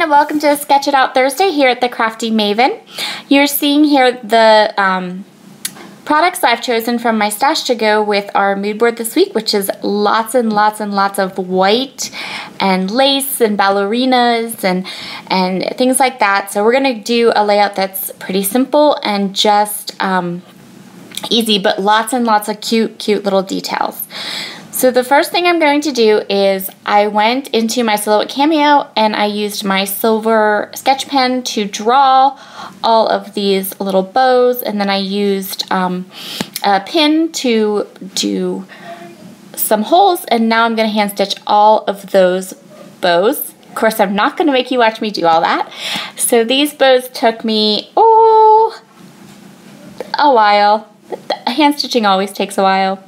everyone and welcome to Sketch It Out Thursday here at the Crafty Maven. You're seeing here the um, products I've chosen from my stash to go with our mood board this week, which is lots and lots and lots of white and lace and ballerinas and, and things like that. So we're going to do a layout that's pretty simple and just um, easy, but lots and lots of cute, cute little details. So the first thing I'm going to do is I went into my Silhouette Cameo and I used my silver sketch pen to draw all of these little bows and then I used um, a pin to do some holes and now I'm going to hand stitch all of those bows. Of course, I'm not going to make you watch me do all that. So these bows took me, oh, a while. Hand stitching always takes a while.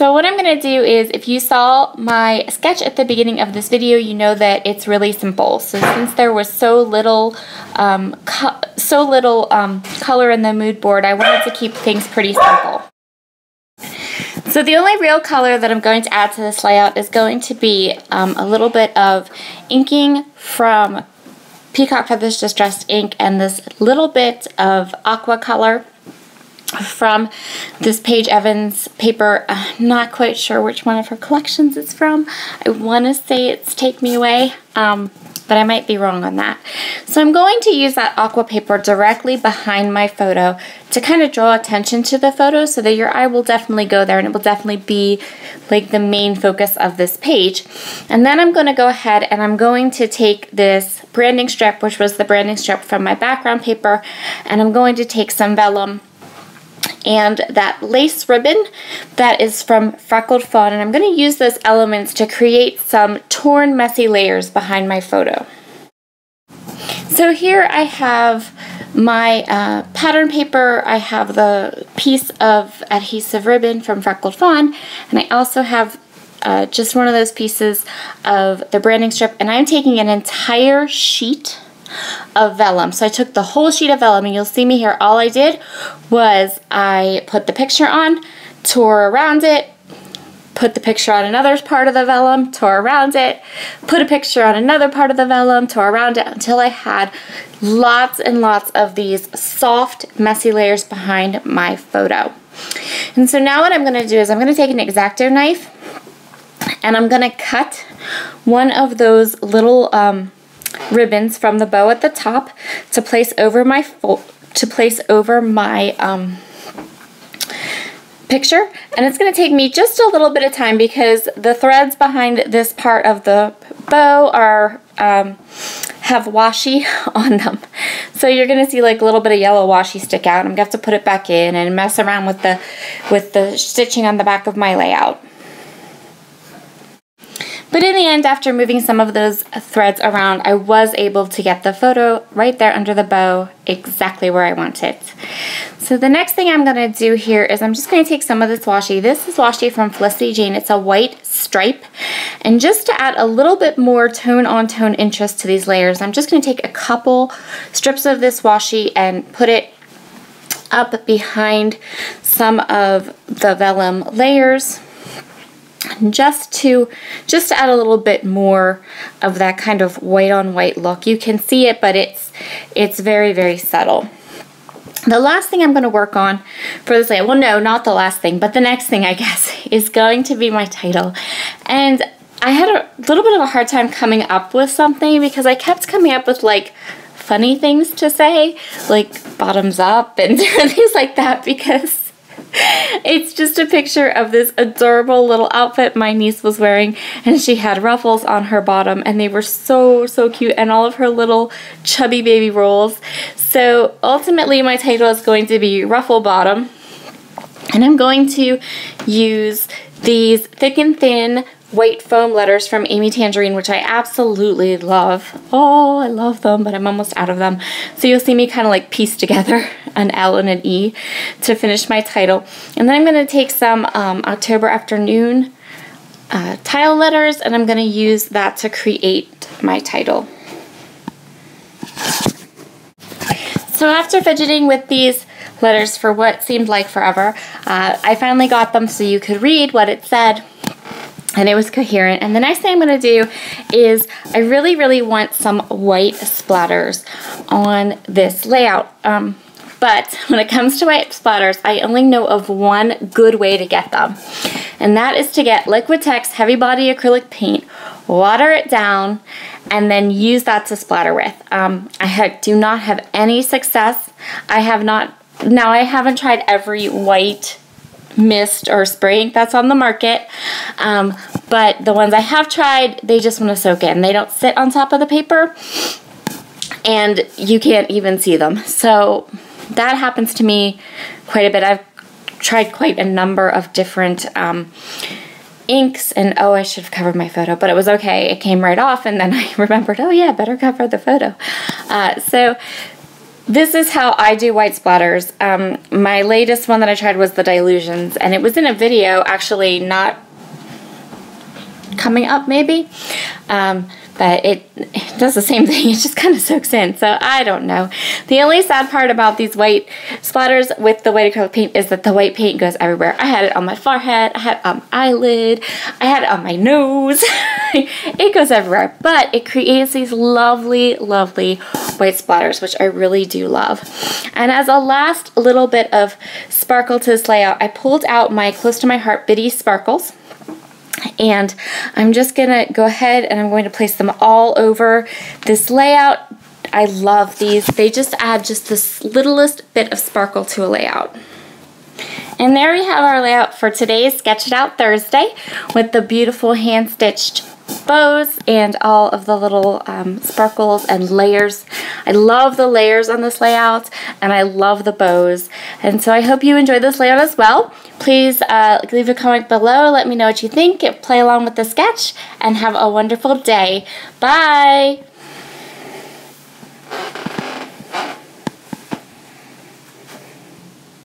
So what I'm going to do is, if you saw my sketch at the beginning of this video, you know that it's really simple. So since there was so little, um, so little um, color in the mood board, I wanted to keep things pretty simple. So the only real color that I'm going to add to this layout is going to be um, a little bit of inking from Peacock Feathers Distressed Ink and this little bit of aqua color from this Paige Evans paper. I'm not quite sure which one of her collections it's from. I want to say it's Take Me Away, um, but I might be wrong on that. So I'm going to use that aqua paper directly behind my photo to kind of draw attention to the photo so that your eye will definitely go there and it will definitely be like the main focus of this page. And then I'm going to go ahead and I'm going to take this branding strip, which was the branding strip from my background paper, and I'm going to take some vellum and that lace ribbon that is from Freckled Fawn. And I'm going to use those elements to create some torn messy layers behind my photo. So here I have my uh, pattern paper, I have the piece of adhesive ribbon from Freckled Fawn, and I also have uh, just one of those pieces of the branding strip, and I'm taking an entire sheet of vellum. So I took the whole sheet of vellum and you'll see me here. All I did was I put the picture on, tore around it, put the picture on another part of the vellum, tore around it, put a picture on another part of the vellum, tore around it until I had lots and lots of these soft, messy layers behind my photo. And so now what I'm going to do is I'm going to take an X-Acto knife and I'm going to cut one of those little um, ribbons from the bow at the top to place over my to place over my um, picture. And it's going to take me just a little bit of time because the threads behind this part of the bow are um, have washi on them. So you're going to see like a little bit of yellow washi stick out. I'm going to have to put it back in and mess around with the with the stitching on the back of my layout but in the end, after moving some of those threads around, I was able to get the photo right there under the bow exactly where I want it. So the next thing I'm going to do here is I'm just going to take some of this washi. This is washi from Felicity Jane. It's a white stripe. And just to add a little bit more tone on tone interest to these layers, I'm just going to take a couple strips of this washi and put it up behind some of the vellum layers just to just to add a little bit more of that kind of white on white look. You can see it, but it's it's very, very subtle. The last thing I'm going to work on for this well no, not the last thing, but the next thing I guess is going to be my title. And I had a little bit of a hard time coming up with something because I kept coming up with like funny things to say, like bottoms up and things like that because it's just a picture of this adorable little outfit my niece was wearing and she had ruffles on her bottom and they were so so cute and all of her little chubby baby rolls. So ultimately my title is going to be ruffle bottom and I'm going to use these thick and thin white foam letters from Amy Tangerine, which I absolutely love. Oh, I love them, but I'm almost out of them. So you'll see me kind of like piece together an L and an E to finish my title. And then I'm going to take some um, October Afternoon uh, tile letters and I'm going to use that to create my title. So after fidgeting with these letters for what seemed like forever, uh, I finally got them so you could read what it said and it was coherent. And the next thing I'm going to do is I really, really want some white splatters on this layout. Um, but when it comes to white splatters, I only know of one good way to get them. And that is to get Liquitex Heavy Body Acrylic Paint, water it down, and then use that to splatter with. Um, I do not have any success. I have not, now I haven't tried every white mist or spray ink that's on the market. Um, but the ones I have tried, they just want to soak in. They don't sit on top of the paper and you can't even see them. So that happens to me quite a bit. I've tried quite a number of different um, inks and oh I should have covered my photo but it was okay it came right off and then I remembered oh yeah better cover the photo uh, so this is how I do white splatters. Um, my latest one that I tried was the Dylusions, and it was in a video, actually not coming up maybe. Um, but it, it, does the same thing. It just kind of soaks in. So I don't know. The only sad part about these white splatters with the white acrylic paint is that the white paint goes everywhere. I had it on my forehead. I had it on my eyelid. I had it on my nose. it goes everywhere. But it creates these lovely, lovely white splatters, which I really do love. And as a last little bit of sparkle to this layout, I pulled out my Close to My Heart Bitty Sparkles. And I'm just to go ahead and I'm going to place them all over this layout. I love these. They just add just this littlest bit of sparkle to a layout. And there we have our layout for today's Sketch It Out Thursday with the beautiful hand-stitched bows and all of the little um, sparkles and layers. I love the layers on this layout and I love the bows. And so I hope you enjoyed this layout as well. Please uh, leave a comment below. Let me know what you think. Play along with the sketch and have a wonderful day. Bye!